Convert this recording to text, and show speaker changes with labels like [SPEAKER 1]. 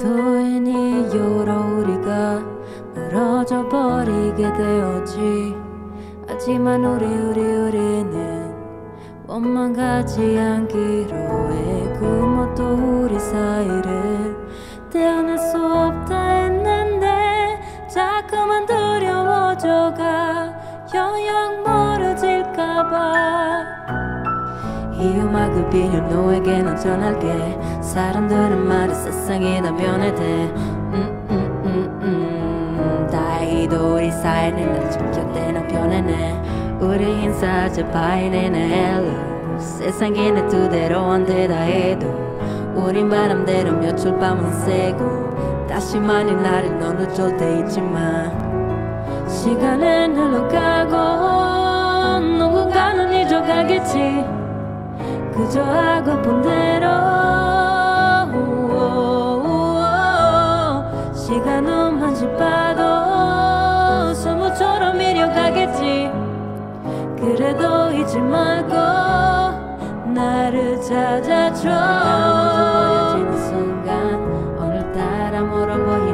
[SPEAKER 1] 도인이 여러 우리가 멀어져 버리게 되었지. 하지만 우리 우리 우리는 원망 가지 않기로 해 그것도 우리 사이를 떼어낼 수 없다 했는데 자꾸만 두려워져가 영영 멀어질까봐 이 음악을 빌려 너에게는 전할게. 사람들은 말해 세상이 다 변해대. 음, 음, 음, 음. 다행히도 우리 사이는 점점 변해네. 우리 인사하자. 바이네네. 헬로 세상이 내 두대로 언제다 해도. 우린 바람대로 며칠 밤은 새고. 다시 만일 나를 너는 절대 잊지 마. 시간은 흘러가고. 누군가는 잊어가겠지 그저 하고픈 대로. 시간 옴한집 봐도 소모처럼 밀려가겠지. 그래도 잊지 말고 나를 찾아줘. 지는 순간 오늘따라 멀어 보이